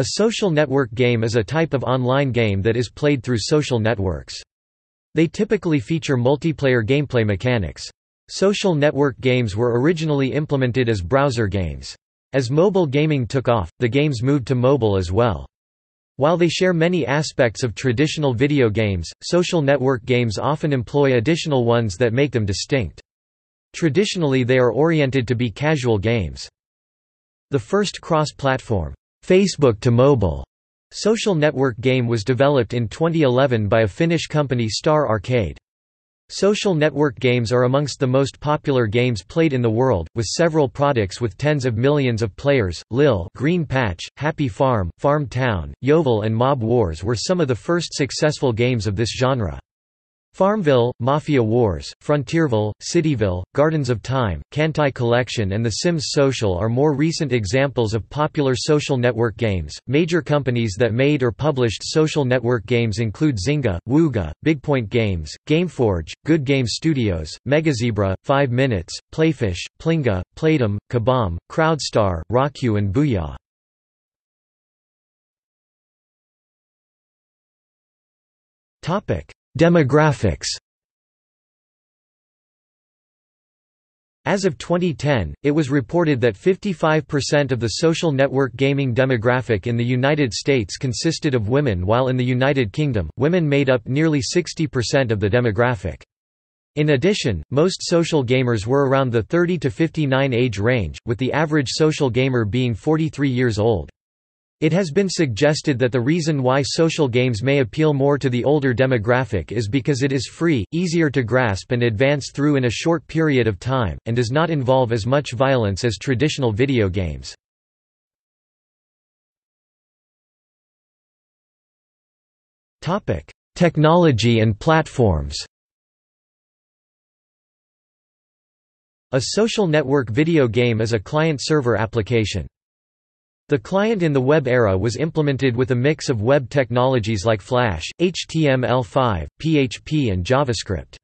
A social network game is a type of online game that is played through social networks. They typically feature multiplayer gameplay mechanics. Social network games were originally implemented as browser games. As mobile gaming took off, the games moved to mobile as well. While they share many aspects of traditional video games, social network games often employ additional ones that make them distinct. Traditionally they are oriented to be casual games. The first cross-platform, Facebook to mobile, social network game was developed in 2011 by a Finnish company Star Arcade. Social network games are amongst the most popular games played in the world, with several products with tens of millions of players. Lil Green Patch, Happy Farm, Farm Town, YoVille and Mob Wars were some of the first successful games of this genre. Farmville, Mafia Wars, Frontierville, Cityville, Gardens of Time, Kantai Collection, and The Sims Social are more recent examples of popular social network games. Major companies that made or published social network games include Zynga, Wooga, Bigpoint Games, Gameforge, Good Game Studios, Megazebra, 5 Minutes, Playfish, Plinga, Playdom, Kabam, Crowdstar, Rockyou, and Booyah. Topic. Demographics As of 2010, it was reported that 55% of the social network gaming demographic in the United States consisted of women while in the United Kingdom, women made up nearly 60% of the demographic. In addition, most social gamers were around the 30 to 59 age range, with the average social gamer being 43 years old. It has been suggested that the reason why social games may appeal more to the older demographic is because it is free, easier to grasp and advance through in a short period of time, and does not involve as much violence as traditional video games. Technology and platforms A social network video game is a client-server application. The client in the web era was implemented with a mix of web technologies like Flash, HTML5, PHP and JavaScript.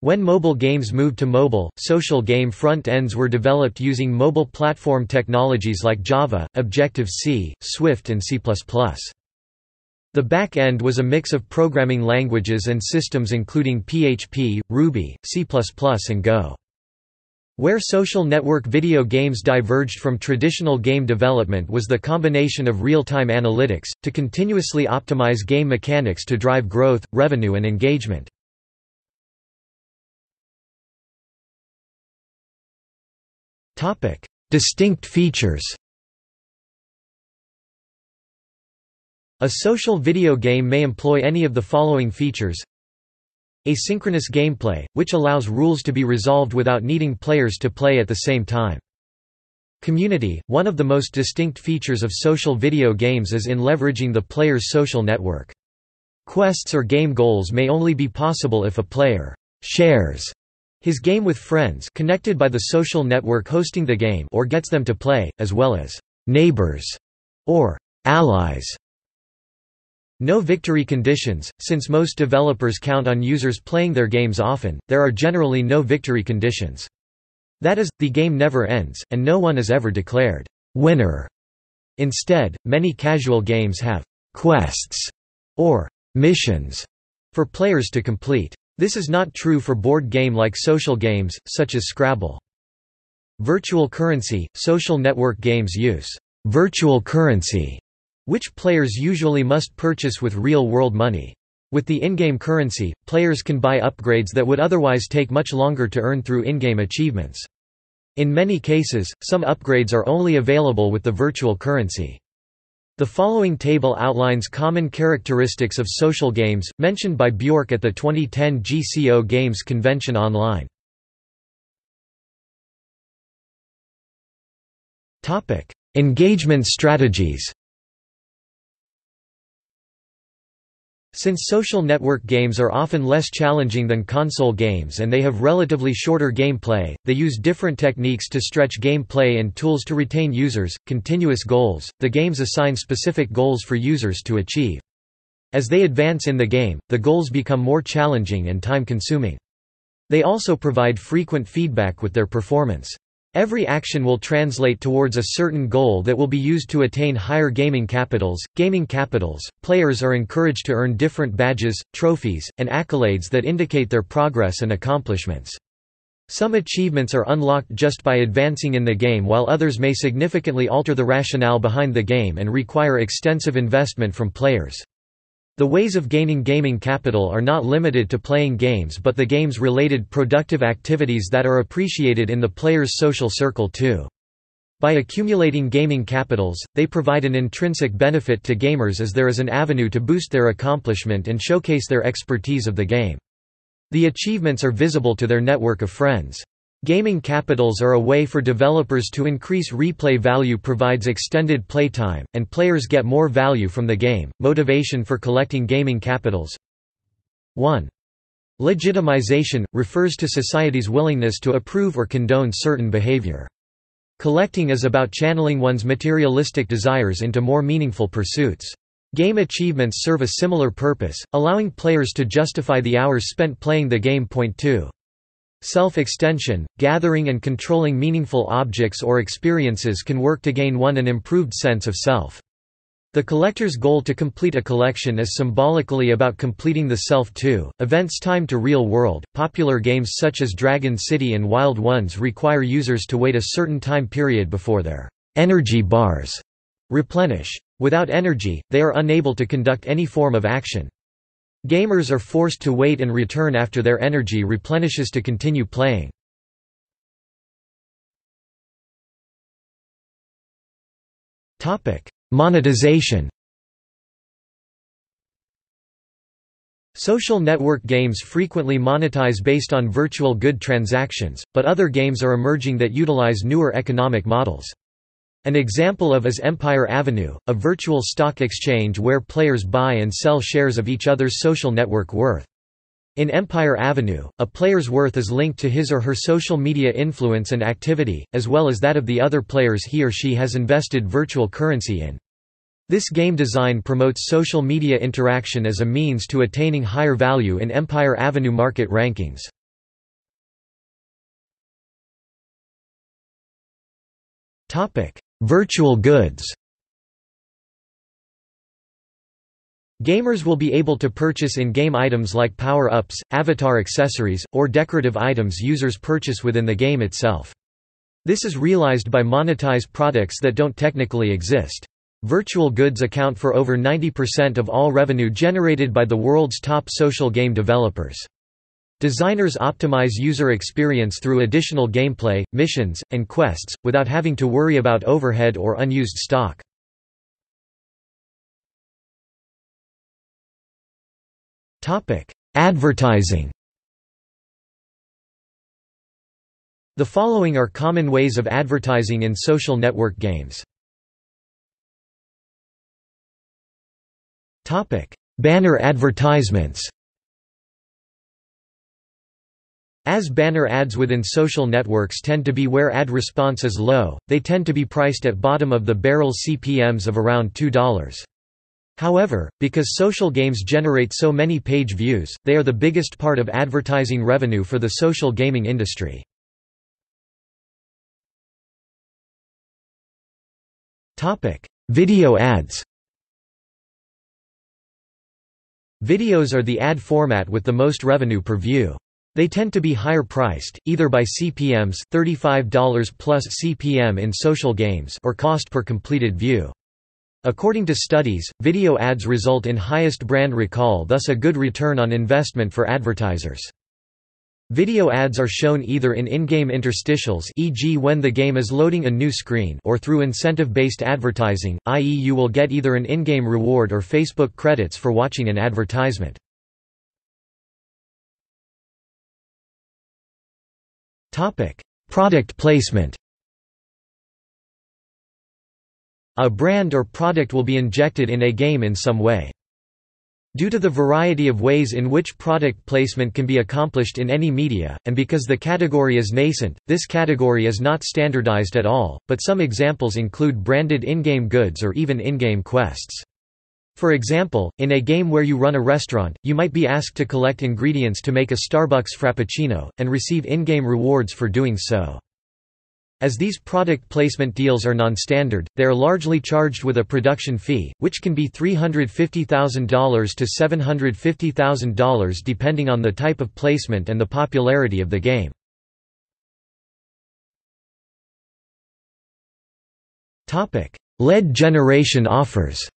When mobile games moved to mobile, social game front ends were developed using mobile platform technologies like Java, Objective-C, Swift and C++. The back end was a mix of programming languages and systems including PHP, Ruby, C++ and Go. Where social network video games diverged from traditional game development was the combination of real-time analytics, to continuously optimize game mechanics to drive growth, revenue and engagement. Distinct features A social video game may employ any of the following features Asynchronous gameplay, which allows rules to be resolved without needing players to play at the same time. Community – One of the most distinct features of social video games is in leveraging the player's social network. Quests or game goals may only be possible if a player «shares» his game with friends connected by the social network hosting the game or gets them to play, as well as «neighbors» or «allies» No victory conditions, since most developers count on users playing their games often, there are generally no victory conditions. That is, the game never ends, and no one is ever declared winner. Instead, many casual games have quests or missions for players to complete. This is not true for board game-like social games, such as Scrabble. Virtual currency – Social network games use virtual currency which players usually must purchase with real-world money. With the in-game currency, players can buy upgrades that would otherwise take much longer to earn through in-game achievements. In many cases, some upgrades are only available with the virtual currency. The following table outlines common characteristics of social games, mentioned by Bjork at the 2010 GCO Games Convention online. Engagement strategies Since social network games are often less challenging than console games and they have relatively shorter gameplay, they use different techniques to stretch gameplay and tools to retain users. Continuous goals The games assign specific goals for users to achieve. As they advance in the game, the goals become more challenging and time consuming. They also provide frequent feedback with their performance. Every action will translate towards a certain goal that will be used to attain higher gaming capitals. Gaming capitals, players are encouraged to earn different badges, trophies, and accolades that indicate their progress and accomplishments. Some achievements are unlocked just by advancing in the game while others may significantly alter the rationale behind the game and require extensive investment from players. The ways of gaining gaming capital are not limited to playing games but the games-related productive activities that are appreciated in the player's social circle too. By accumulating gaming capitals, they provide an intrinsic benefit to gamers as there is an avenue to boost their accomplishment and showcase their expertise of the game. The achievements are visible to their network of friends. Gaming capitals are a way for developers to increase replay value provides extended playtime, and players get more value from the game. Motivation for collecting gaming capitals 1. Legitimization – refers to society's willingness to approve or condone certain behavior. Collecting is about channeling one's materialistic desires into more meaningful pursuits. Game achievements serve a similar purpose, allowing players to justify the hours spent playing the game. Point 2. Self-extension, gathering and controlling meaningful objects or experiences can work to gain one an improved sense of self. The collector's goal to complete a collection is symbolically about completing the self too. Events timed to real world. Popular games such as Dragon City and Wild Ones require users to wait a certain time period before their energy bars replenish. Without energy, they are unable to conduct any form of action. Gamers are forced to wait and return after their energy replenishes to continue playing. Monetization Social network games frequently monetize based on virtual good transactions, but other games are emerging that utilize newer economic models. An example of is Empire Avenue, a virtual stock exchange where players buy and sell shares of each other's social network worth. In Empire Avenue, a player's worth is linked to his or her social media influence and activity, as well as that of the other players he or she has invested virtual currency in. This game design promotes social media interaction as a means to attaining higher value in Empire Avenue market rankings. Virtual goods Gamers will be able to purchase in-game items like power-ups, avatar accessories, or decorative items users purchase within the game itself. This is realized by monetize products that don't technically exist. Virtual goods account for over 90% of all revenue generated by the world's top social game developers. Designers optimize user experience through additional gameplay, missions, and quests, without having to worry about overhead or unused stock. Advertising The following are common ways of advertising in social network games. Banner advertisements As banner ads within social networks tend to be where ad response is low, they tend to be priced at bottom of the barrel CPMs of around $2. However, because social games generate so many page views, they are the biggest part of advertising revenue for the social gaming industry. Video ads Videos are the ad format with the most revenue per view. They tend to be higher priced, either by CPMs $35 plus CPM in social games or cost per completed view. According to studies, video ads result in highest brand recall thus a good return on investment for advertisers. Video ads are shown either in in-game interstitials e.g. when the game is loading a new screen or through incentive-based advertising, i.e. you will get either an in-game reward or Facebook credits for watching an advertisement. Topic: Product placement. A brand or product will be injected in a game in some way. Due to the variety of ways in which product placement can be accomplished in any media, and because the category is nascent, this category is not standardized at all, but some examples include branded in-game goods or even in-game quests. For example, in a game where you run a restaurant, you might be asked to collect ingredients to make a Starbucks Frappuccino, and receive in-game rewards for doing so. As these product placement deals are non-standard, they are largely charged with a production fee, which can be $350,000 to $750,000 depending on the type of placement and the popularity of the game. Lead generation offers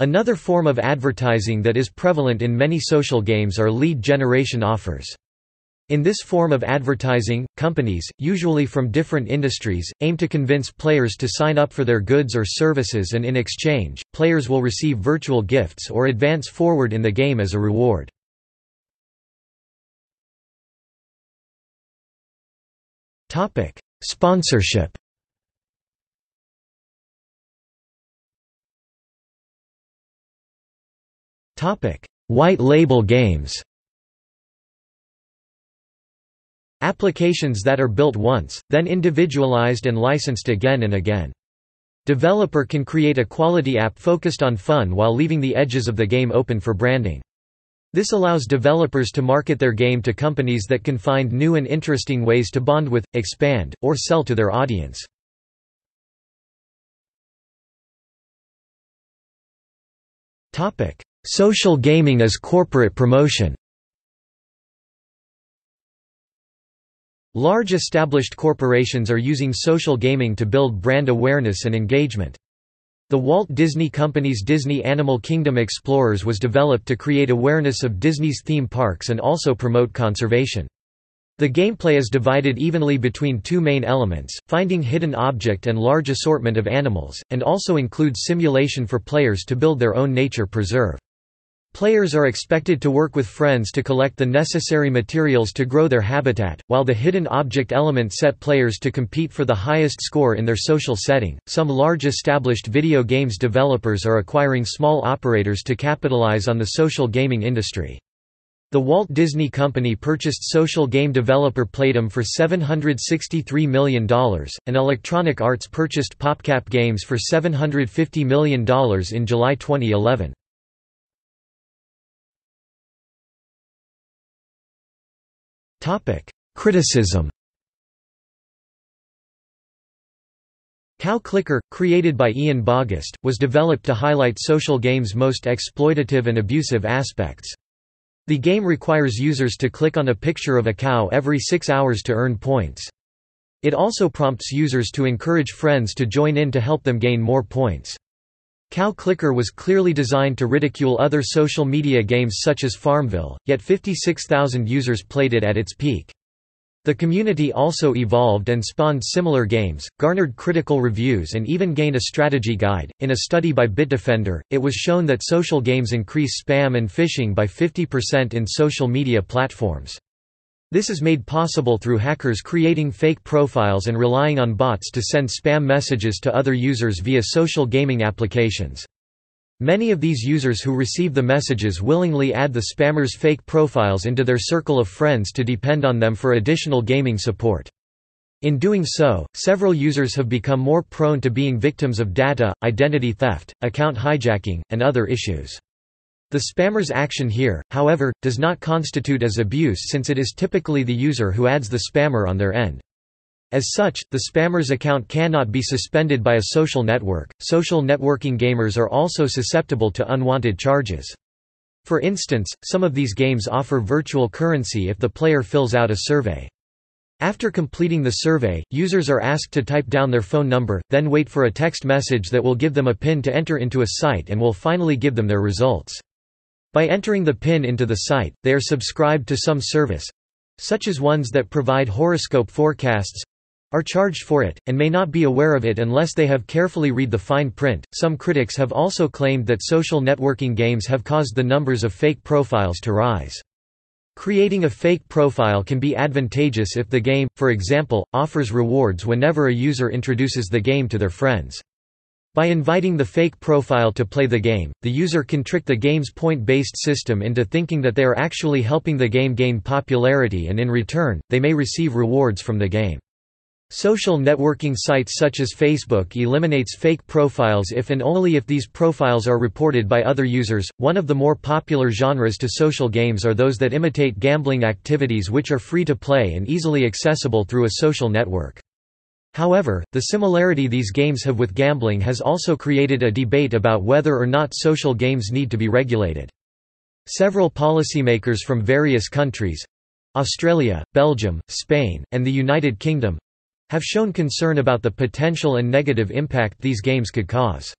Another form of advertising that is prevalent in many social games are lead generation offers. In this form of advertising, companies, usually from different industries, aim to convince players to sign up for their goods or services and in exchange, players will receive virtual gifts or advance forward in the game as a reward. Sponsorship White label games Applications that are built once, then individualized and licensed again and again. Developer can create a quality app focused on fun while leaving the edges of the game open for branding. This allows developers to market their game to companies that can find new and interesting ways to bond with, expand, or sell to their audience. Social gaming as corporate promotion Large established corporations are using social gaming to build brand awareness and engagement. The Walt Disney Company's Disney Animal Kingdom Explorers was developed to create awareness of Disney's theme parks and also promote conservation. The gameplay is divided evenly between two main elements, finding hidden object and large assortment of animals, and also includes simulation for players to build their own nature preserve. Players are expected to work with friends to collect the necessary materials to grow their habitat, while the hidden object element set players to compete for the highest score in their social setting. Some large established video games developers are acquiring small operators to capitalize on the social gaming industry. The Walt Disney Company purchased social game developer Playdom for $763 million, and Electronic Arts purchased PopCap Games for $750 million in July 2011. Criticism Cow Clicker, created by Ian Bogost, was developed to highlight social games' most exploitative and abusive aspects. The game requires users to click on a picture of a cow every six hours to earn points. It also prompts users to encourage friends to join in to help them gain more points. Cow Clicker was clearly designed to ridicule other social media games such as Farmville, yet 56,000 users played it at its peak. The community also evolved and spawned similar games, garnered critical reviews, and even gained a strategy guide. In a study by Bitdefender, it was shown that social games increase spam and phishing by 50% in social media platforms. This is made possible through hackers creating fake profiles and relying on bots to send spam messages to other users via social gaming applications. Many of these users who receive the messages willingly add the spammers' fake profiles into their circle of friends to depend on them for additional gaming support. In doing so, several users have become more prone to being victims of data, identity theft, account hijacking, and other issues. The spammer's action here, however, does not constitute as abuse since it is typically the user who adds the spammer on their end. As such, the spammer's account cannot be suspended by a social network. Social networking gamers are also susceptible to unwanted charges. For instance, some of these games offer virtual currency if the player fills out a survey. After completing the survey, users are asked to type down their phone number, then wait for a text message that will give them a PIN to enter into a site and will finally give them their results. By entering the PIN into the site, they are subscribed to some service—such as ones that provide horoscope forecasts, are charged for it, and may not be aware of it unless they have carefully read the fine print. Some critics have also claimed that social networking games have caused the numbers of fake profiles to rise. Creating a fake profile can be advantageous if the game, for example, offers rewards whenever a user introduces the game to their friends. By inviting the fake profile to play the game, the user can trick the game's point-based system into thinking that they are actually helping the game gain popularity and in return, they may receive rewards from the game. Social networking sites such as Facebook eliminates fake profiles if and only if these profiles are reported by other users. One of the more popular genres to social games are those that imitate gambling activities which are free to play and easily accessible through a social network. However, the similarity these games have with gambling has also created a debate about whether or not social games need to be regulated. Several policymakers from various countries—Australia, Belgium, Spain, and the United Kingdom, have shown concern about the potential and negative impact these games could cause.